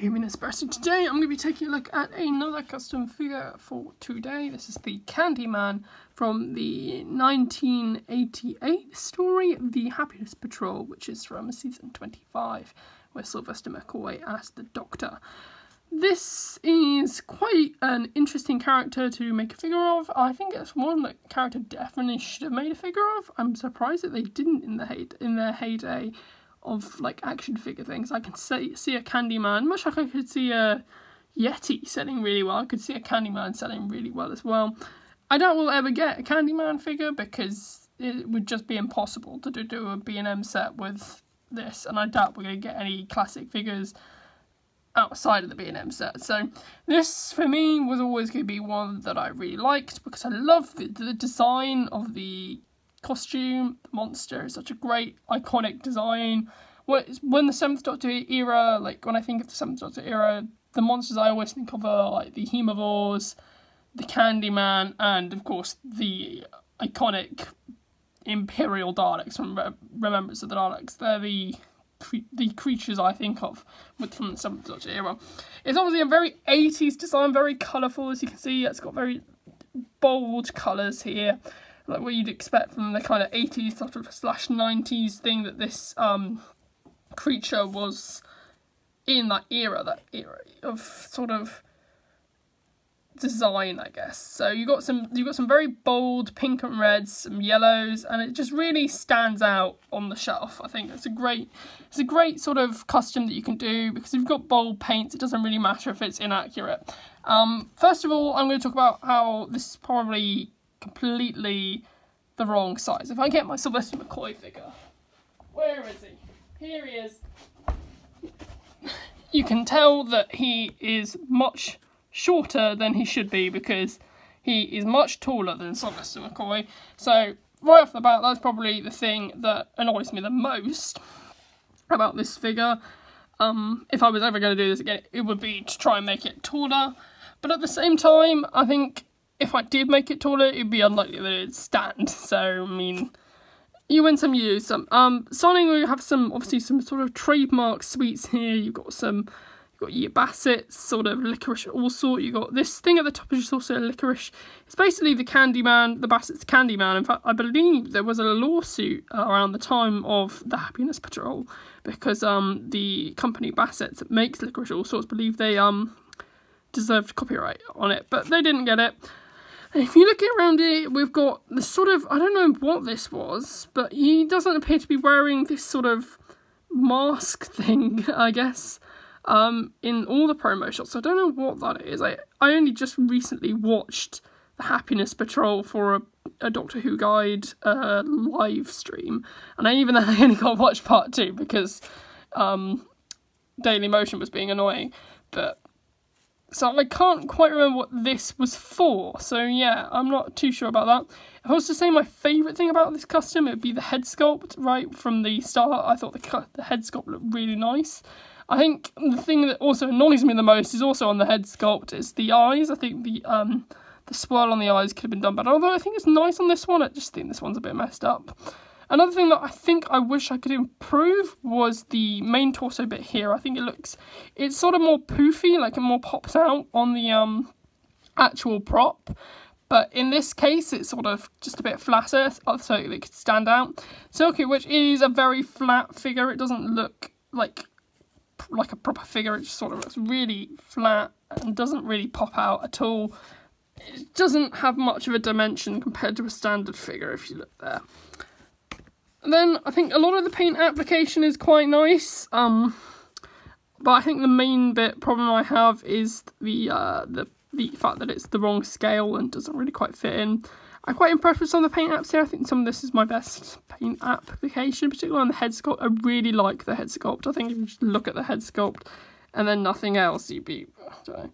Espresso. Today I'm going to be taking a look at another custom figure for today. This is the KandyMan from the 1988 story The Happiness Patrol, which is from season 25, where Sylvester McCoy as the Doctor. This is quite an interesting character to make a figure of. I think it's one that character definitely should have made a figure of. I'm surprised that they didn't in the in their heyday of like action figure things. I can see see a KandyMan, much like I could see a Yeti selling really well. I could see a KandyMan selling really well as well. I doubt we'll ever get a KandyMan figure because it would just be impossible to do, do a B&M set with this, and I doubt we're going to get any classic figures outside of the B&M set. So this, for me, was always going to be one that I really liked because I love the, the design of the costume, the monster is such a great, iconic design. When the Seventh Doctor era, like when I think of the Seventh Doctor era, the monsters I always think of are like the Haemovores, the KandyMan, and of course the iconic Imperial Daleks from Remembrance of the Daleks. They're the the creatures I think of with from the Seventh Doctor era. It's obviously a very 80s design, very colourful as you can see. It's got very bold colours here like what you'd expect from the kind of 80s sort of slash 90s thing that this um, creature was in that era, that era of sort of design, I guess. So you got some you got some very bold pink and reds, some yellows, and it just really stands out on the shelf. I think it's a great it's a great sort of custom that you can do because you've got bold paints. It doesn't really matter if it's inaccurate. Um, first of all, I'm going to talk about how this is probably completely the wrong size. If I get my Sylvester McCoy figure, where is he? Here he is. You can tell that he is much shorter than he should be because he is much taller than Sylvester McCoy. So right off the bat, that's probably the thing that annoys me the most about this figure. Um, if I was ever going to do this again, it would be to try and make it taller. But at the same time, I think if I did make it taller, it'd be unlikely that it'd stand. So, I mean, you win some, you lose some. Um, starting, we have some, obviously, some sort of trademark sweets here. You've got some, you've got your Bassett, sort of licorice all sort. You've got this thing at the top, which is also licorice. It's basically the KandyMan, the Bassett's KandyMan. In fact, I believe there was a lawsuit around the time of the Happiness Patrol because um, the company Bassett that makes licorice all sorts believe they um deserved copyright on it, but they didn't get it. If you look around it, we've got the sort of, I don't know what this was, but he doesn't appear to be wearing this sort of mask thing, I guess, um, in all the promo shots. I don't know what that is. I, I only just recently watched the Happiness Patrol for a, a Doctor Who Guide uh, live stream, and I even I only got watch part two because um, Dailymotion was being annoying, but so I can't quite remember what this was for. So yeah, I'm not too sure about that. If I was to say my favourite thing about this custom, it would be the head sculpt. Right from the start, I thought the the head sculpt looked really nice. I think the thing that also annoys me the most is also on the head sculpt is the eyes. I think the um the swirl on the eyes could have been done better. Although I think it's nice on this one, I just think this one's a bit messed up. Another thing that I think I wish I could improve was the main torso bit here. I think it looks, it's sort of more poofy, like it more pops out on the um, actual prop. But in this case, it's sort of just a bit flatter, so it could stand out. Silky, which is a very flat figure, it doesn't look like like a proper figure, it just sort of looks really flat and doesn't really pop out at all. It doesn't have much of a dimension compared to a standard figure if you look there then I think a lot of the paint application is quite nice. Um, but I think the main bit problem I have is the uh, the the fact that it's the wrong scale and doesn't really quite fit in. I'm quite impressed with some of the paint apps here. I think some of this is my best paint application, particularly on the head sculpt. I really like the head sculpt. I think if you just look at the head sculpt and then nothing else, you'd be, I don't know,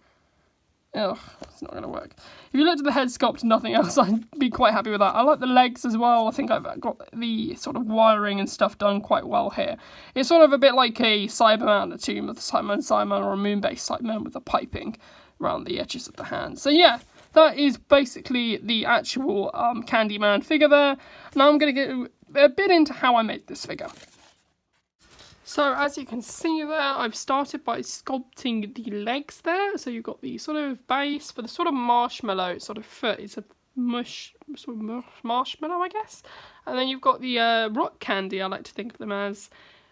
Ugh, it's not going to work. If you looked at the head sculpt nothing else, I'd be quite happy with that. I like the legs as well. I think I've got the sort of wiring and stuff done quite well here. It's sort of a bit like a Cyberman, the Tomb of the Cybermen Cyberman, or a Moon-based Cyberman with the piping around the edges of the hands. So yeah, that is basically the actual um, KandyMan figure there. Now I'm going to get a bit into how I made this figure. So as you can see there, I've started by sculpting the legs there. So you've got the sort of base for the sort of marshmallow sort of foot. It's a mush, sort of marshmallow, I guess. And then you've got the uh, rock candy, I like to think of them as,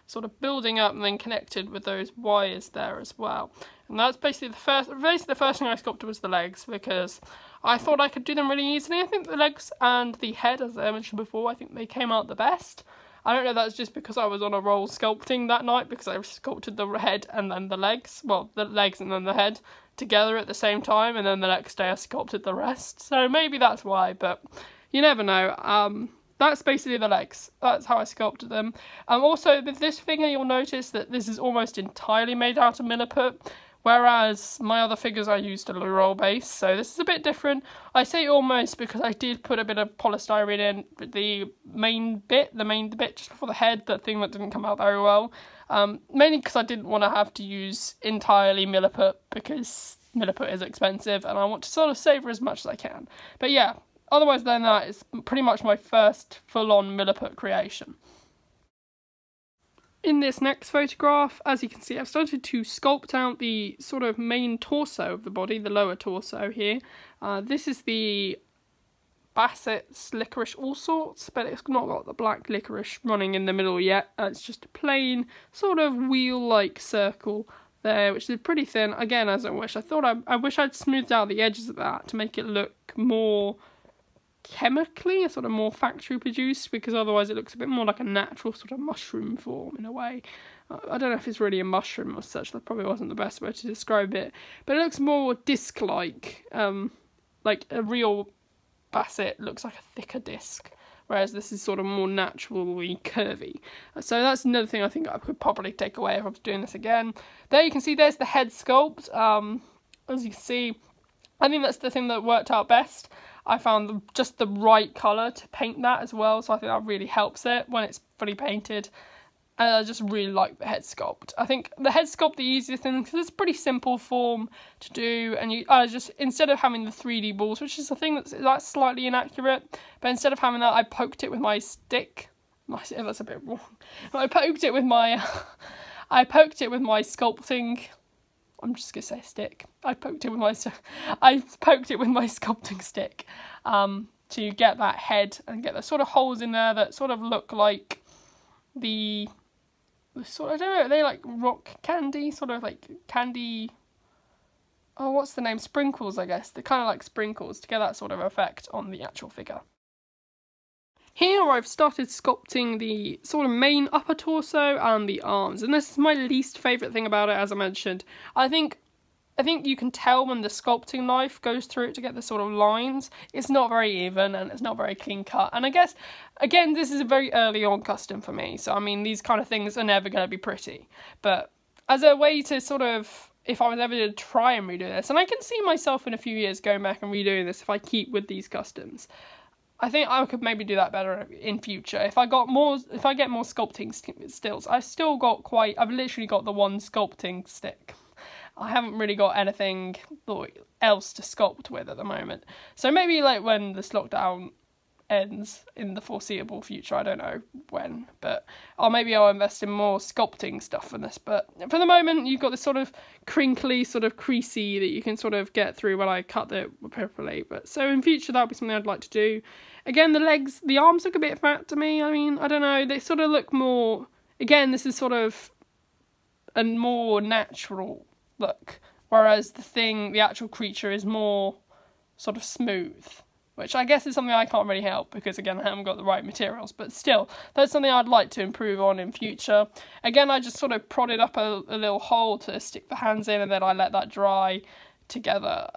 sort of building up and then connected with those wires there as well. And that's basically the first, basically the first thing I sculpted was the legs because I thought I could do them really easily. I think the legs and the head, as I mentioned before, I think they came out the best. I don't know that's just because I was on a roll sculpting that night because I sculpted the head and then the legs, well, the legs and then the head together at the same time, and then the next day I sculpted the rest. So maybe that's why, but you never know. Um, that's basically the legs. That's how I sculpted them. Um, also, with this figure, you'll notice that this is almost entirely made out of Milliput. Whereas my other figures I used a roll base, so this is a bit different. I say almost because I did put a bit of polystyrene in the main bit, the main bit just before the head, that thing that didn't come out very well. Um, mainly because I didn't want to have to use entirely Milliput because Milliput is expensive and I want to sort of save as much as I can. But yeah, otherwise than that, it's pretty much my first full-on Milliput creation. In this next photograph, as you can see, I've started to sculpt out the sort of main torso of the body, the lower torso here. Uh, this is the Bassett's licorice all sorts, but it's not got the black licorice running in the middle yet. Uh, it's just a plain sort of wheel-like circle there, which is pretty thin. Again, as I wish. I thought I, I wish I'd smoothed out the edges of that to make it look more chemically, a sort of more factory produced, because otherwise it looks a bit more like a natural sort of mushroom form in a way. I don't know if it's really a mushroom or such, that probably wasn't the best way to describe it, but it looks more disc like, um, like a real Bassett looks like a thicker disc. Whereas this is sort of more naturally curvy. So that's another thing I think I could probably take away if I was doing this again. There you can see there's the head sculpt. Um, as you can see, I think that's the thing that worked out best. I found the, just the right colour to paint that as well, so I think that really helps it when it's fully painted. And I just really like the head sculpt. I think the head sculpt the easiest thing because it's pretty simple form to do, and you I just instead of having the 3D balls, which is a thing that's that's slightly inaccurate, but instead of having that, I poked it with my stick. My oh, that's a bit wrong. I poked it with my I poked it with my sculpting I'm just gonna say stick. I poked it with my I poked it with my sculpting stick um, to get that head and get the sort of holes in there that sort of look like the, the sort of, I don't know they like rock candy sort of like candy. Oh, what's the name? Sprinkles, I guess. They're kind of like sprinkles to get that sort of effect on the actual figure. Here I've started sculpting the sort of main upper torso and the arms, and this is my least favourite thing about it, as I mentioned. I think I think you can tell when the sculpting knife goes through it to get the sort of lines. It's not very even and it's not very clean cut. And I guess, again, this is a very early on custom for me. So, I mean, these kind of things are never going to be pretty. But as a way to sort of, if I was ever to try and redo this, and I can see myself in a few years going back and redoing this if I keep with these customs. I think I could maybe do that better in future. If I got more, if I get more sculpting stills, I've still got quite. I've literally got the one sculpting stick. I haven't really got anything else to sculpt with at the moment. So maybe like when this lockdown ends in the foreseeable future. I don't know when, but or maybe I'll invest in more sculpting stuff for this. But for the moment, you've got this sort of crinkly, sort of creasy that you can sort of get through when I cut it properly. But so in future, that'll be something I'd like to do. Again, the legs, the arms look a bit fat to me. I mean, I don't know. They sort of look more. Again, this is sort of a more natural look, whereas the thing, the actual creature, is more sort of smooth which I guess is something I can't really help because again I haven't got the right materials, but still that's something I'd like to improve on in future. Again, I just sort of prodded up a, a little hole to stick the hands in, and then I let that dry together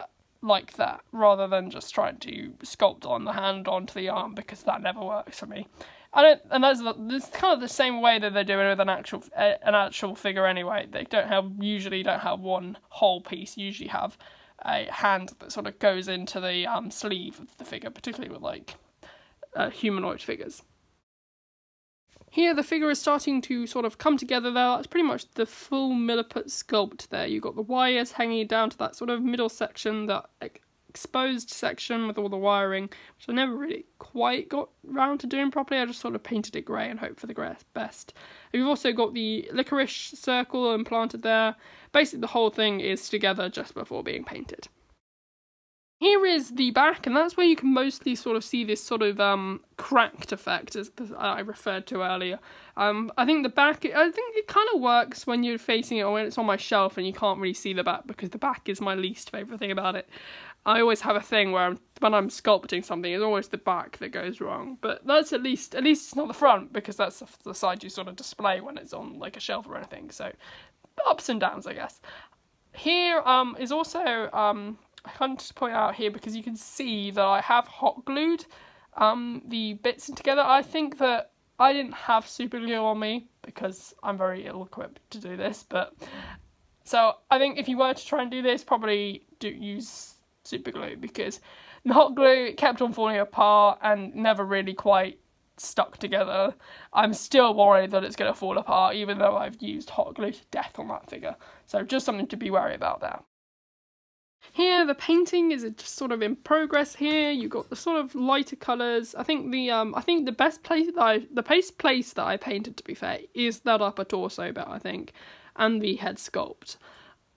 like that, rather than just trying to sculpt on the hand onto the arm because that never works for me. I don't, and that's, that's kind of the same way that they're doing with an actual an actual figure anyway. They don't have usually don't have one whole piece. Usually have a hand that sort of goes into the um, sleeve of the figure, particularly with like uh, humanoid figures. Here the figure is starting to sort of come together there. That's pretty much the full Milliput sculpt there. You've got the wires hanging down to that sort of middle section that exposed section with all the wiring, which I never really quite got round to doing properly. I just sort of painted it grey and hoped for the best. We've also got the licorice circle implanted there. Basically, the whole thing is together just before being painted. Here is the back, and that's where you can mostly sort of see this sort of um, cracked effect, as I referred to earlier. Um, I think the back, I think it kind of works when you're facing it or when it's on my shelf and you can't really see the back because the back is my least favourite thing about it. I always have a thing where I'm, when I'm sculpting something, it's always the back that goes wrong. But that's at least, at least it's not the front because that's the side you sort of display when it's on like a shelf or anything. So ups and downs, I guess. Here um, is also um, I wanted to point out here because you can see that I have hot glued um, the bits together. I think that I didn't have super glue on me because I'm very ill equipped to do this, but so I think if you were to try and do this, probably do use super glue because the hot glue kept on falling apart and never really quite stuck together. I'm still worried that it's going to fall apart even though I've used hot glue to death on that figure. So just something to be wary about there. Here, the painting is just sort of in progress here. You've got the sort of lighter colours. I think the um I think the best place that I the best place that I painted to be fair is that upper torso bit, I think, and the head sculpt.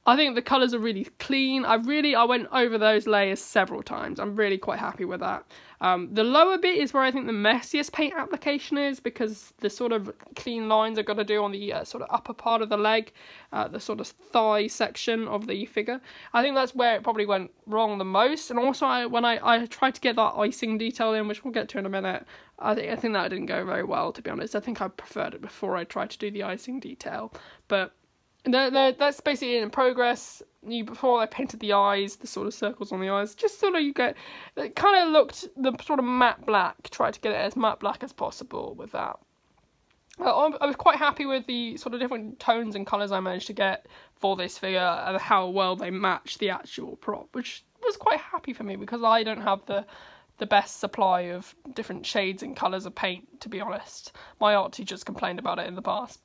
I think the colours are really clean. I really I went over those layers several times. I'm really quite happy with that. Um, the lower bit is where I think the messiest paint application is because the sort of clean lines I've got to do on the uh, sort of upper part of the leg, uh, the sort of thigh section of the figure. I think that's where it probably went wrong the most. And also I, when I, I tried to get that icing detail in, which we'll get to in a minute, I think I think that didn't go very well to be honest. I think I preferred it before I tried to do the icing detail. But they're, they're, that's basically in progress. You before I painted the eyes, the sort of circles on the eyes, just sort of you get. It kind of looked the sort of matte black. Tried to get it as matte black as possible with that. I was quite happy with the sort of different tones and colours I managed to get for this figure and how well they match the actual prop, which was quite happy for me because I don't have the the best supply of different shades and colours of paint, to be honest. My art teachers complained about it in the past.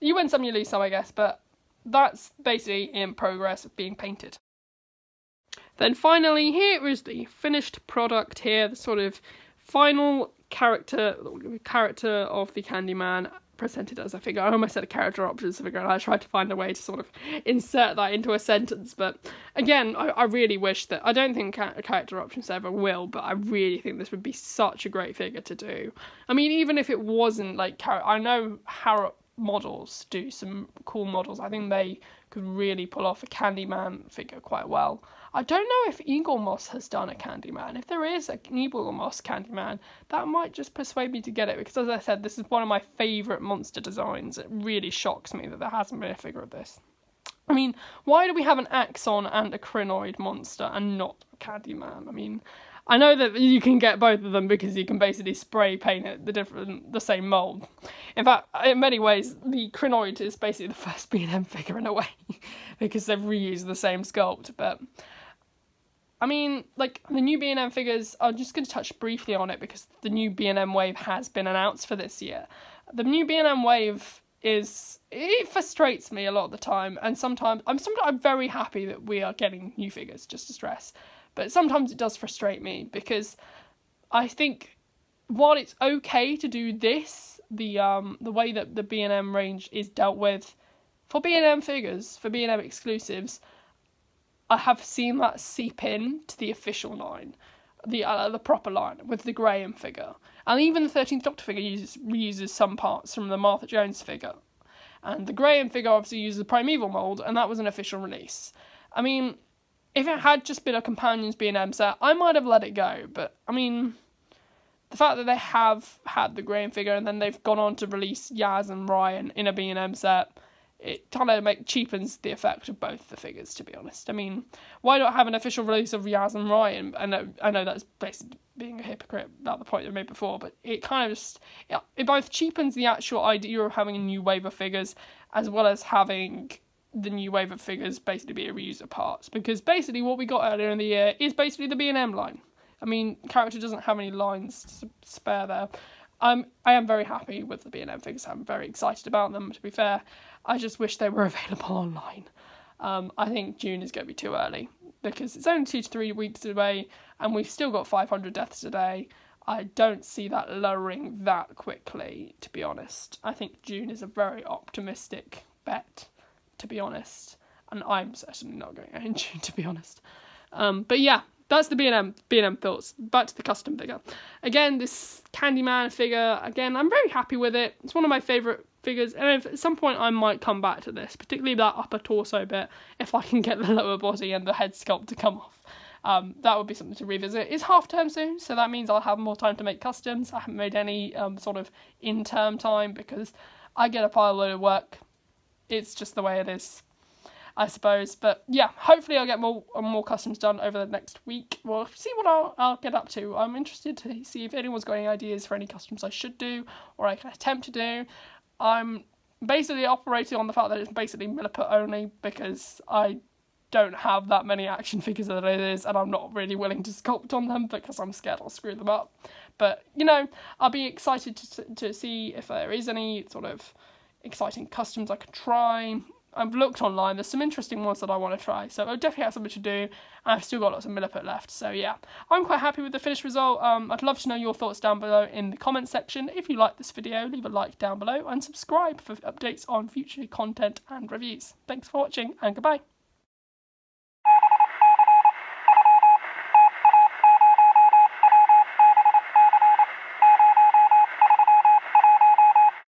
You win some, you lose some, I guess, but that's basically in progress of being painted. Then finally, here is the finished product here, the sort of final character character of the KandyMan presented as a figure. I almost said a character options figure, and I tried to find a way to sort of insert that into a sentence. But again, I, I really wish that I don't think ca- character options ever will, but I really think this would be such a great figure to do. I mean, even if it wasn't like I know Harrop models do some cool models. I think they could really pull off a KandyMan figure quite well. I don't know if Eaglemoss has done a KandyMan. If there is an Eagle Moss KandyMan, that might just persuade me to get it because, as I said, this is one of my favourite monster designs. It really shocks me that there hasn't been a figure of this. I mean, why do we have an Axon and a Krynoid monster and not a KandyMan? I mean, I know that you can get both of them because you can basically spray paint it the different, the same mold. In fact, in many ways, the Krynoid is basically the first B&M figure in a way because they've reused the same sculpt. But I mean, like the new B&M figures, I'm just going to touch briefly on it because the new B&M wave has been announced for this year. The new B&M wave is it frustrates me a lot of the time, and sometimes I'm sometimes I'm very happy that we are getting new figures. Just to stress, but sometimes it does frustrate me because I think while it's okay to do this, the um the way that the B and M range is dealt with for B and M figures, for B and M exclusives, I have seen that seep in to the official line, the uh, the proper line with the Graham figure, and even the Thirteenth Doctor figure uses reuses some parts from the Martha Jones figure, and the Graham figure obviously uses the Primeval mold, and that was an official release. I mean, if it had just been a Companions B&M set, I might have let it go. But, I mean, the fact that they have had the Graham figure and then they've gone on to release Yaz and Ryan in a B&M set, it kind of make cheapens the effect of both the figures, to be honest. I mean, why not have an official release of Yaz and Ryan? I I know that's basically being a hypocrite about the point I made before, but it kind of just, it, it both cheapens the actual idea of having a new wave of figures as well as having the new wave of figures basically be a reuse of parts because basically what we got earlier in the year is basically the B&M line. I mean, character doesn't have any lines to spare there. I'm I am very happy with the B&M figures. I'm very excited about them. To be fair, I just wish they were available online. Um, I think June is going to be too early. because it's only two to three weeks away and we've still got 500 deaths a day. I don't see that lowering that quickly, to be honest. I think June is a very optimistic bet, to be honest. And I'm certainly not going in June, to be honest. Um, but yeah, that's the B&M, B&M thoughts. Back to the custom figure. Again, this KandyMan figure, again, I'm very happy with it. It's one of my favourite figures, and at some point I might come back to this, particularly that upper torso bit, if I can get the lower body and the head sculpt to come off. Um, that would be something to revisit. It's half term soon, so that means I'll have more time to make customs. I haven't made any um, sort of in term time because I get a pile load of work. It's just the way it is. I suppose. But yeah, hopefully I'll get more more customs done over the next week. We'll see what I'll, I'll get up to. I'm interested to see if anyone's got any ideas for any customs I should do or I can attempt to do. I'm basically operating on the fact that it's basically Milliput only because I don't have that many action figures as it is, and I'm not really willing to sculpt on them because I'm scared I'll screw them up. But you know, I'll be excited to to see if there is any sort of exciting customs I could try. I've looked online. There's some interesting ones that I want to try. So I definitely have something to do, and I've still got lots of Milliput left. So yeah, I'm quite happy with the finished result. Um, I'd love to know your thoughts down below in the comments section. If you like this video, leave a like down below and subscribe for updates on future content and reviews. Thanks for watching, and goodbye.